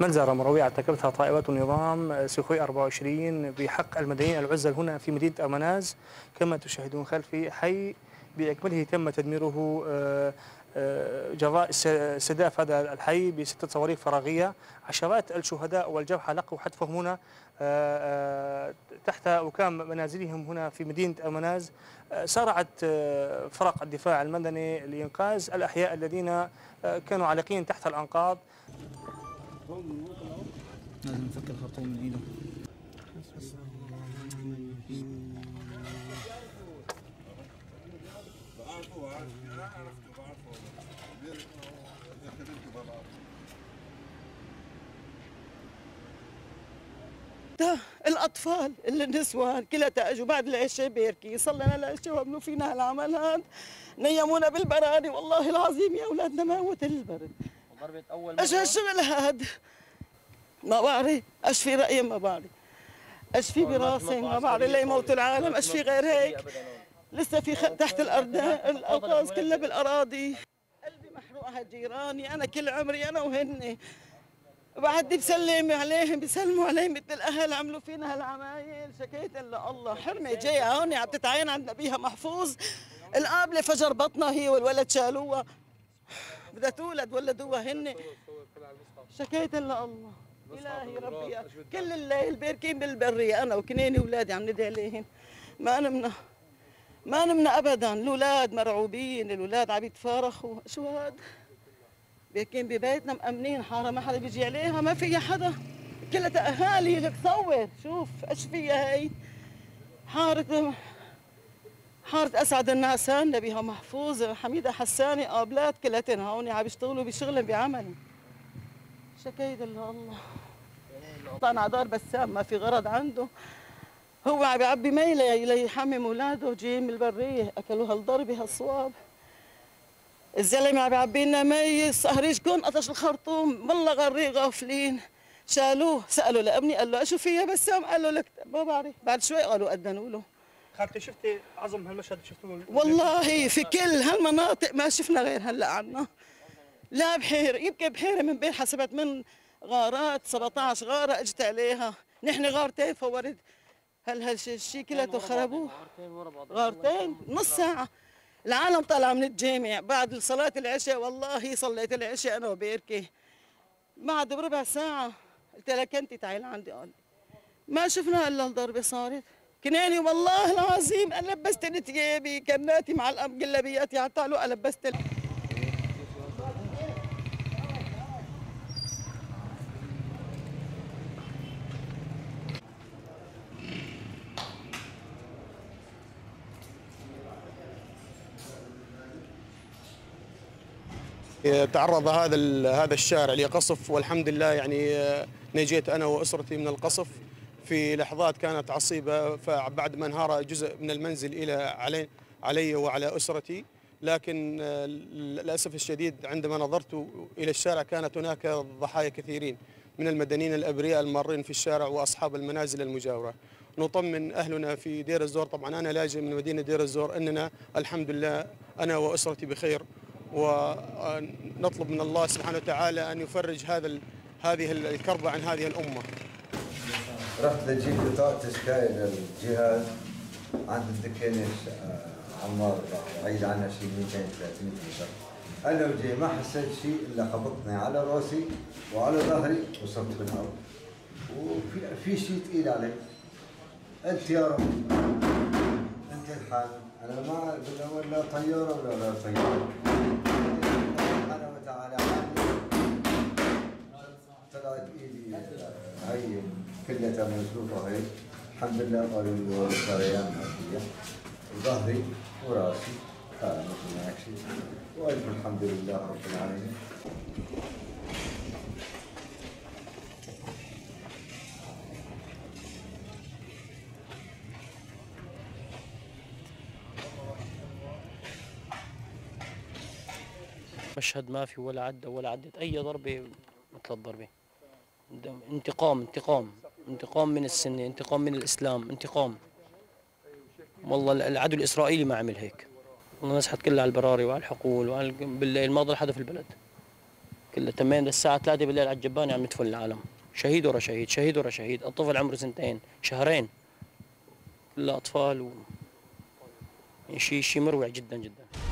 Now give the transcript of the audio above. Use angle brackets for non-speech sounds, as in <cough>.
منزرة مروية اعتقلتها طائرات النظام سخوي 24 بحق المدنيين العزل هنا في مدينة أمناز كما تشاهدون خلفي حي بأكمله تم تدميره آه، جراء استهداف هذا الحي بستة صواريخ فراغية. عشرات الشهداء والجرحى لقوا حتفهم هنا آه، آه، تحت وكام منازلهم هنا في مدينة أمناز آه، سارعت فرق الدفاع المدني لإنقاذ الأحياء الذين كانوا عالقين تحت الأنقاض. لازم نفك الخرطوم من ايده ده الأطفال اللي النسوان كلها اجوا بعد العشاء بيركي صلينا العشاء وعملوا فينا هالعمل هذا نيمونا بالبراري والله العظيم يا أولادنا ما موت البرد ضربة أول إيش هالشغل هاد ما بعرف إيش في رأيي ما بعرف إيش في براسي ما بعرف لا يموت العالم إيش في غير هيك لسه في خ... تحت الأرض. <laughs> الانقاذ كلها بالأراضي. قلبي محروق على جيراني. أنا كل عمري أنا وهن بعدي بسلم عليهم بيسلموا علي مثل الأهل عملوا فينا هالعمايل. شكيت الا الله حرمة جاية هون عم تتعين عند نبيها محفوظ. القابله فجر بطنها هي والولد شالوها. بدها تولد ولدوها هن شكيت الا الله. إلهي ربي. كل الليل بيركين بالبرية. أنا وكنيني اولادي عم ندعي عليهم ما نمنا ما نمنا ابدا. الأولاد مرعوبين الأولاد عم يتفارخوا. شو هاد؟ بيركين ببيتنا مأمنين حارة ما حدا بيجي عليها ما فيها حدا. كلها أهالي هيك تصور. شوف إيش فيها هي؟ حاره حارة أسعد الناسان نبيها محفوظ حميدة حساني قابلات كلتن هون عم يشتغلوا بشغلهم بعمل شكيد الله. الله طعن دار بسام ما في غرض عنده. هو عم يعبي مي لي- ليحمم أولاده جايين من البرية اكلوا هالضربه هالصواب. الزلمة عم يعبي لنا مي الصهريج كون قطش الخرطوم والله غري غافلين. شالوه سألوا لأبني قال له شو فيها بسام قال له لك ما بعرف. بعد شوي قالوا أذنوا له. خالتي شفتي عظم هالمشهد؟ شفتوه؟ والله في كل هالمناطق ما شفنا غير هلأ عنا. لا بحيرة يمكن بحيرة من بين حسبت من غارات 17 غارة إجت عليها. نحن غارتين فورد هل هالشيء كلته خربوه غارتين نص ساعة. العالم طالعة من الجامع بعد صلاة العشاء. والله صليت العشاء أنا وبيركي. بعد بربع ساعة قلت لها أنت تعي لعندي قال ما شفنا إلا الضربه صارت. كناني والله العظيم لبستني ثيابي كناتي مع الأم جلابياتي على تعلقه لبست تعرض هذا هذا الشارع لقصف والحمد لله يعني آه، نجيت أنا وأسرتي من القصف في لحظات كانت عصيبة فبعد ما انهار جزء من المنزل إلى علي علي وعلى أسرتي. لكن آه، للأسف الشديد عندما نظرت إلى الشارع كانت هناك ضحايا كثيرين من المدنيين الأبرياء المارين في الشارع وأصحاب المنازل المجاورة. نطمن أهلنا في دير الزور. طبعا أنا لاجئ من مدينة دير الزور أننا الحمد لله أنا وأسرتي بخير. ونطلب من الله سبحانه وتعالى أن يفرج هذا هذه ال- الكربه عن هذه الأمة. رحت لجيب بطاقة شكاية للجهاز عند الدكينش آه، عمار بعيد عنها شيء 200 300 متر. أنا وجاي ما حسيت شيء إلا خبطني على رأسي وعلى ظهري وصرت بالارض وفي في شيء ثقيل علي. أنت يا رب. انت الحال. أنا ما بالاول لا طيارة ولا غير طيارة. سبحانه وتعالى طلعت إيدي هي كلها مزلوطه هي الحمد لله قالوا عافيه وظهري وراسي. مثل هيك شيء وألف الحمد لله رب العالمين. مشهد ما في ولا عدى ولا عدت أي ضربه مثل الضربه ده انتقام انتقام انتقام من السنة انتقام من الإسلام انتقام. والله العدو الإسرائيلي ما عمل هيك. والله مسحت كلها على البراري وعلى الحقول وعلى بالليل ما ضل حدا في البلد. كلها تمين الساعة 3 بالليل على الجبانة عم يدفن العالم. شهيد ورا شهيد شهيد ورا شهيد الطفل عمره سنتين شهرين. كلها أطفال و... شيء شيء مروع جدا جدا.